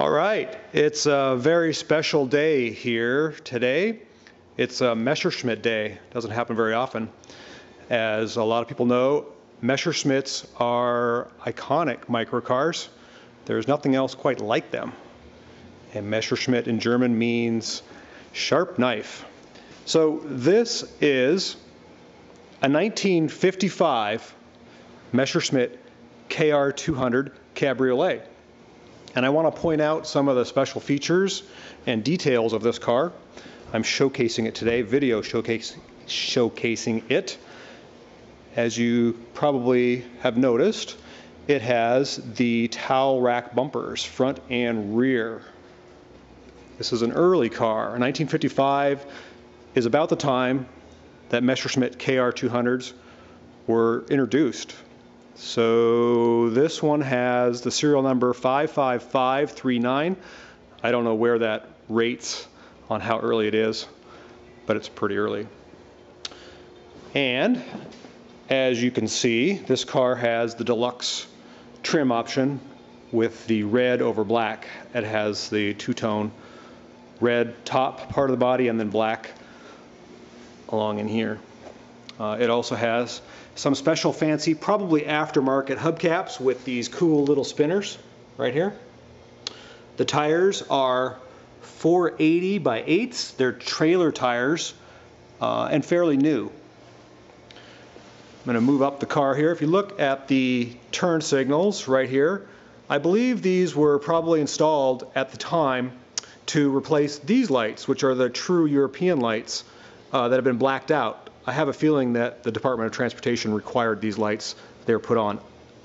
All right, it's a very special day here today. It's a Messerschmitt Day. Doesn't happen very often. As a lot of people know, Messerschmitts are iconic microcars. There's nothing else quite like them. And Messerschmitt in German means sharp knife. So this is a 1955 Messerschmitt KR200 Cabriolet. And I want to point out some of the special features and details of this car. I'm showcasing it today, video showcase, showcasing it. As you probably have noticed, it has the towel rack bumpers, front and rear. This is an early car. 1955 is about the time that Messerschmitt KR200s were introduced. So this one has the serial number 55539. I don't know where that rates on how early it is, but it's pretty early. And as you can see, this car has the deluxe trim option with the red over black. It has the two-tone red top part of the body and then black along in here. Uh, it also has some special fancy, probably aftermarket hubcaps with these cool little spinners right here. The tires are 480 by 8s. They're trailer tires uh, and fairly new. I'm going to move up the car here. If you look at the turn signals right here, I believe these were probably installed at the time to replace these lights, which are the true European lights uh, that have been blacked out. I have a feeling that the Department of Transportation required these lights they were put on.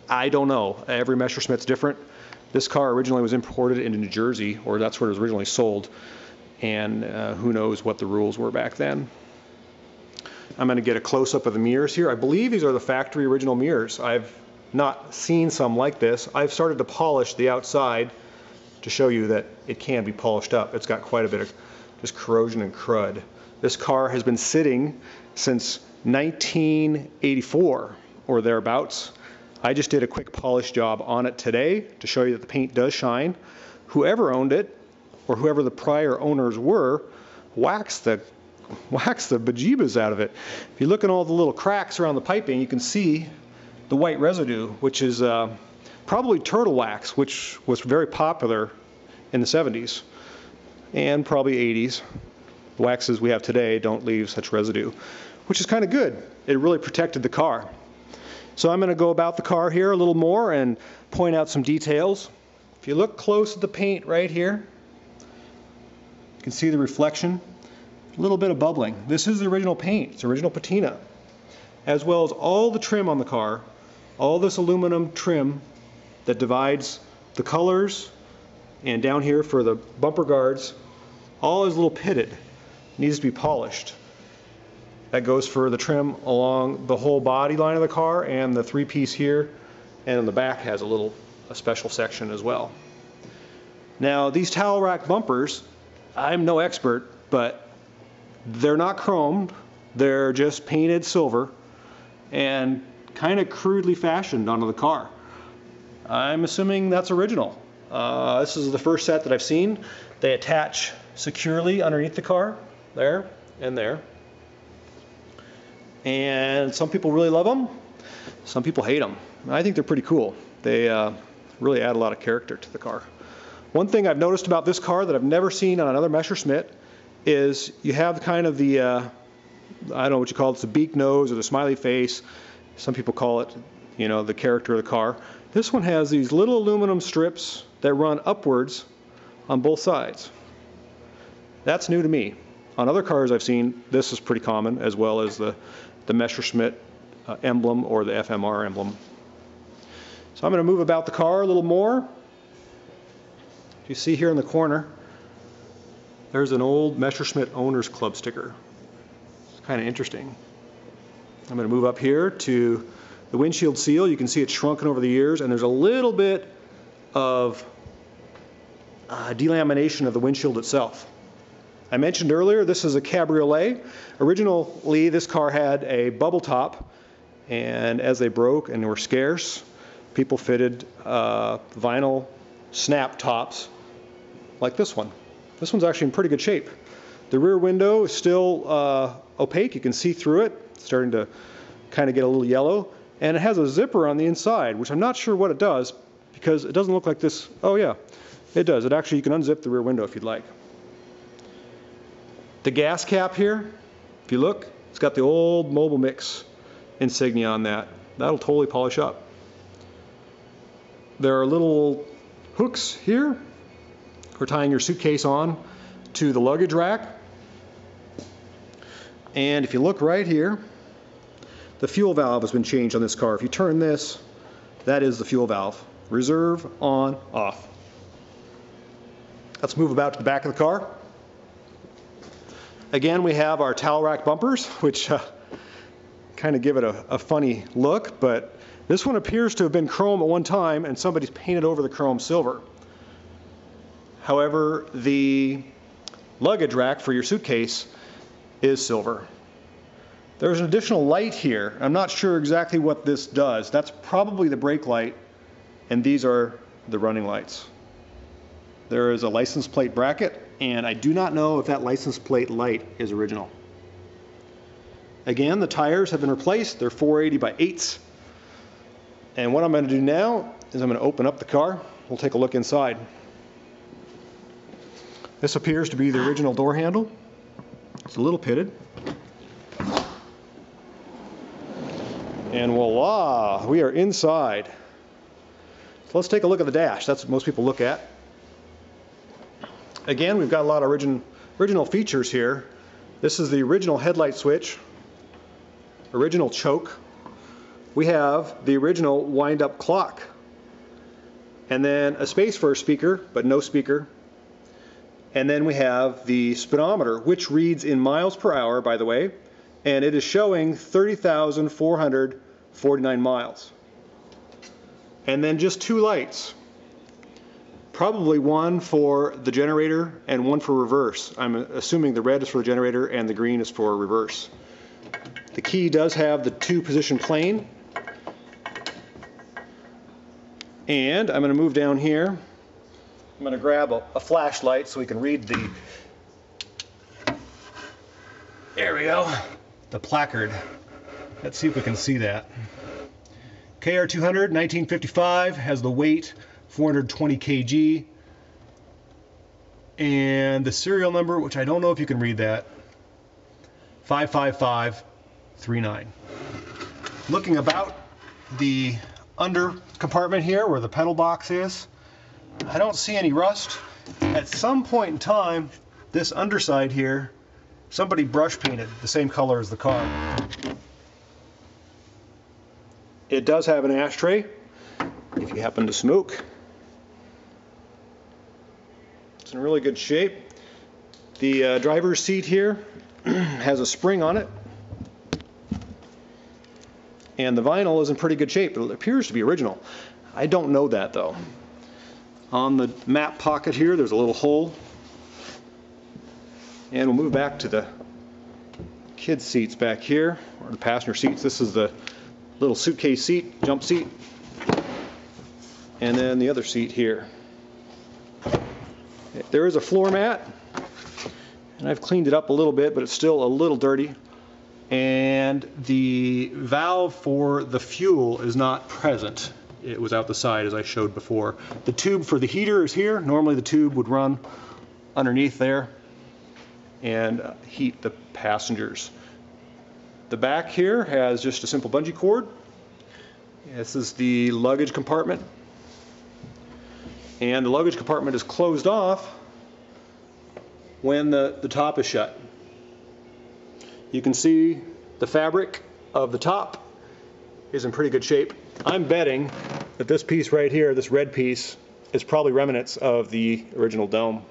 I don't know. Every Messerschmitt's different. This car originally was imported into New Jersey, or that's where it was originally sold, and uh, who knows what the rules were back then. I'm going to get a close-up of the mirrors here. I believe these are the factory original mirrors. I've not seen some like this. I've started to polish the outside to show you that it can be polished up. It's got quite a bit of just corrosion and crud. This car has been sitting since 1984 or thereabouts. I just did a quick polish job on it today to show you that the paint does shine. Whoever owned it, or whoever the prior owners were, waxed the wax the bejeebas out of it. If you look at all the little cracks around the piping, you can see the white residue, which is uh, probably turtle wax, which was very popular in the 70s and probably 80s. The waxes we have today don't leave such residue which is kind of good. It really protected the car. So I'm going to go about the car here a little more and point out some details. If you look close at the paint right here, you can see the reflection. A little bit of bubbling. This is the original paint. It's original patina. As well as all the trim on the car, all this aluminum trim that divides the colors and down here for the bumper guards, all is a little pitted. It needs to be polished. That goes for the trim along the whole body line of the car and the three piece here. And in the back has a little a special section as well. Now these towel rack bumpers, I'm no expert, but they're not chromed. They're just painted silver and kind of crudely fashioned onto the car. I'm assuming that's original. Uh, this is the first set that I've seen. They attach securely underneath the car, there and there. And some people really love them, some people hate them. I think they're pretty cool. They uh, really add a lot of character to the car. One thing I've noticed about this car that I've never seen on another Messerschmitt is you have kind of the, uh, I don't know what you call it, it's the beak nose or the smiley face. Some people call it, you know, the character of the car. This one has these little aluminum strips that run upwards on both sides. That's new to me. On other cars I've seen, this is pretty common, as well as the the Messerschmitt uh, emblem or the FMR emblem. So I'm going to move about the car a little more. You see here in the corner, there's an old Messerschmitt Owners Club sticker. It's kind of interesting. I'm going to move up here to the windshield seal. You can see it's shrunken over the years, and there's a little bit of uh, delamination of the windshield itself. I mentioned earlier this is a cabriolet. Originally, this car had a bubble top, and as they broke and were scarce, people fitted uh, vinyl snap tops like this one. This one's actually in pretty good shape. The rear window is still uh, opaque. You can see through it. It's starting to kind of get a little yellow. And it has a zipper on the inside, which I'm not sure what it does because it doesn't look like this. Oh yeah, it does. It actually, you can unzip the rear window if you'd like. The gas cap here, if you look, it's got the old Mobil Mix insignia on that. That'll totally polish up. There are little hooks here for tying your suitcase on to the luggage rack. And if you look right here, the fuel valve has been changed on this car. If you turn this, that is the fuel valve. Reserve, on, off. Let's move about to the back of the car. Again, we have our towel rack bumpers, which uh, kind of give it a, a funny look, but this one appears to have been chrome at one time and somebody's painted over the chrome silver. However, the luggage rack for your suitcase is silver. There's an additional light here. I'm not sure exactly what this does. That's probably the brake light, and these are the running lights. There is a license plate bracket, and I do not know if that license plate light is original. Again, the tires have been replaced. They're 480 by 8s. And what I'm going to do now is I'm going to open up the car. We'll take a look inside. This appears to be the original door handle. It's a little pitted. And voila, we are inside. So let's take a look at the dash. That's what most people look at. Again, we've got a lot of origin, original features here. This is the original headlight switch, original choke. We have the original wind-up clock. And then a space for a speaker, but no speaker. And then we have the speedometer, which reads in miles per hour, by the way, and it is showing 30,449 miles. And then just two lights. Probably one for the generator and one for reverse. I'm assuming the red is for the generator and the green is for reverse. The key does have the two position plane. And I'm going to move down here. I'm going to grab a, a flashlight so we can read the, there we go, the placard. Let's see if we can see that. KR200, 1955, has the weight 420 kg. And the serial number, which I don't know if you can read that, 55539. Looking about the under compartment here where the pedal box is, I don't see any rust. At some point in time, this underside here, somebody brush painted the same color as the car. It does have an ashtray if you happen to smoke. It's in really good shape. The uh, driver's seat here has a spring on it. And the vinyl is in pretty good shape. It appears to be original. I don't know that though. On the map pocket here, there's a little hole. And we'll move back to the kids seats back here, or the passenger seats. This is the little suitcase seat, jump seat, and then the other seat here. There is a floor mat, and I've cleaned it up a little bit, but it's still a little dirty. And the valve for the fuel is not present. It was out the side as I showed before. The tube for the heater is here. Normally the tube would run underneath there and heat the passengers. The back here has just a simple bungee cord. This is the luggage compartment. And the luggage compartment is closed off when the, the top is shut. You can see the fabric of the top is in pretty good shape. I'm betting that this piece right here, this red piece, is probably remnants of the original dome.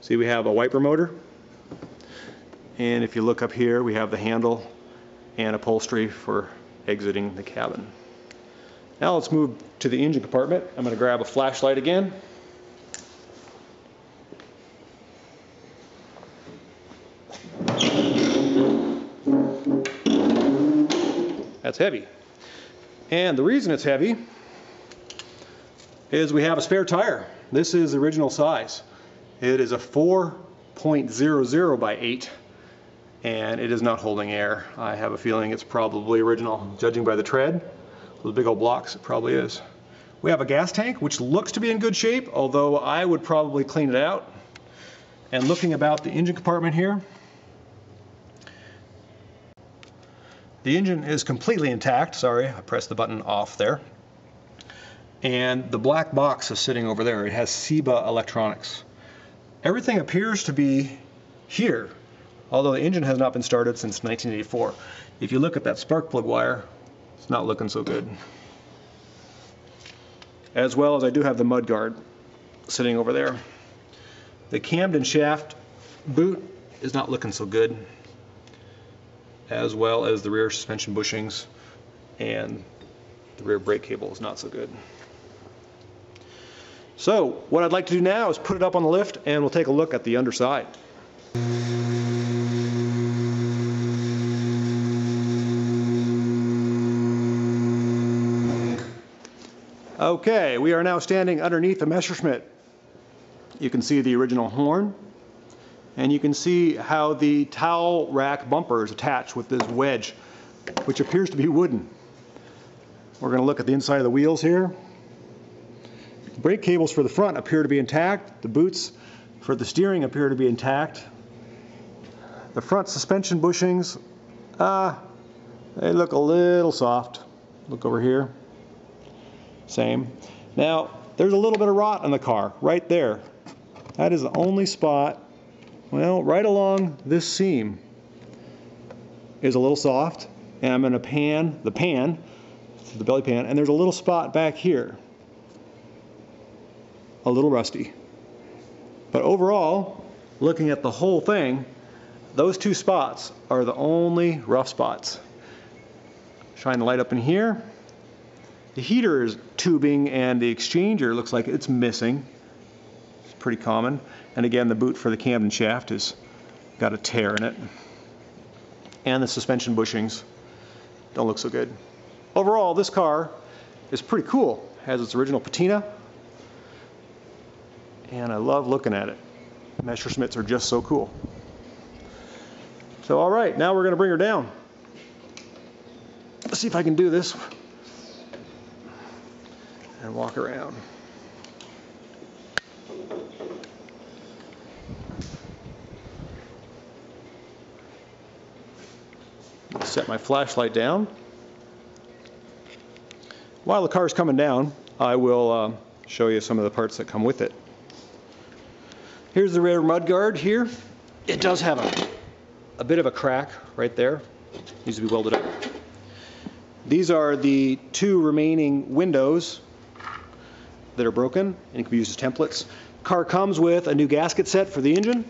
See we have a wiper motor and if you look up here, we have the handle and upholstery for exiting the cabin. Now let's move to the engine compartment. I'm going to grab a flashlight again. That's heavy. And the reason it's heavy is we have a spare tire This is the original size. It is a 4.00 by 8 and it is not holding air. I have a feeling it's probably original. Judging by the tread, those big old blocks, it probably is. We have a gas tank, which looks to be in good shape, although I would probably clean it out. And looking about the engine compartment here, the engine is completely intact. Sorry, I pressed the button off there. And the black box is sitting over there. It has SEBA electronics. Everything appears to be here although the engine has not been started since 1984. If you look at that spark plug wire, it's not looking so good. As well as I do have the mud guard sitting over there. The Cardan shaft boot is not looking so good, as well as the rear suspension bushings and the rear brake cable is not so good. So what I'd like to do now is put it up on the lift and we'll take a look at the underside. Okay, we are now standing underneath the Messerschmitt. You can see the original horn, and you can see how the towel rack bumper is attached with this wedge, which appears to be wooden. We're going to look at the inside of the wheels here. The brake cables for the front appear to be intact. The boots for the steering appear to be intact. The front suspension bushings, ah, uh, they look a little soft. Look over here. Same. Now, there's a little bit of rot on the car right there. That is the only spot, well, right along this seam is a little soft. And I'm going to pan the pan, the belly pan, and there's a little spot back here. A little rusty. But overall, looking at the whole thing, those two spots are the only rough spots. Shine the light up in here. The heater is tubing and the exchanger looks like it's missing. It's pretty common. And again, the boot for the Cardan shaft has got a tear in it. And the suspension bushings don't look so good. Overall, this car is pretty cool. Has its original patina. And I love looking at it. Messerschmitts are just so cool. So all right, now we're going to bring her down. Let's see if I can do this and walk around. Set my flashlight down. While the car is coming down, I will uh, show you some of the parts that come with it. Here's the rear mud guard here. It does have a, a bit of a crack right there. Needs to be welded up. These are the two remaining windows that are broken and can be used as templates. Car comes with a new gasket set for the engine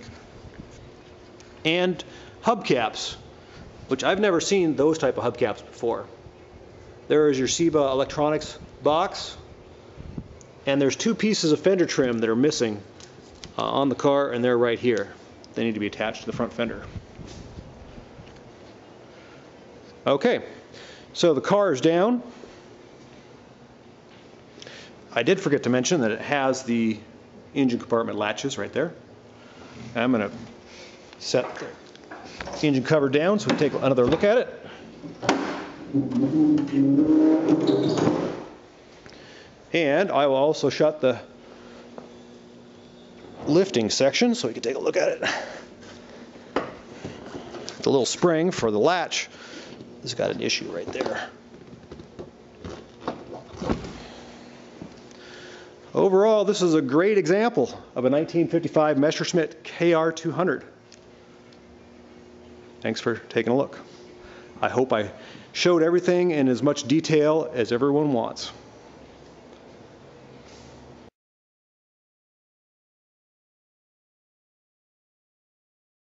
and hubcaps, which I've never seen those type of hubcaps before. There is your SEBA electronics box, and there's two pieces of fender trim that are missing uh, on the car, and they're right here. They need to be attached to the front fender. Okay, so the car is down. I did forget to mention that it has the engine compartment latches right there. I'm going to set the engine cover down so we take another look at it. And I will also shut the lifting section so we can take a look at it. The little spring for the latch has got an issue right there. Overall, this is a great example of a 1955 Messerschmitt KR200. Thanks for taking a look. I hope I showed everything in as much detail as everyone wants.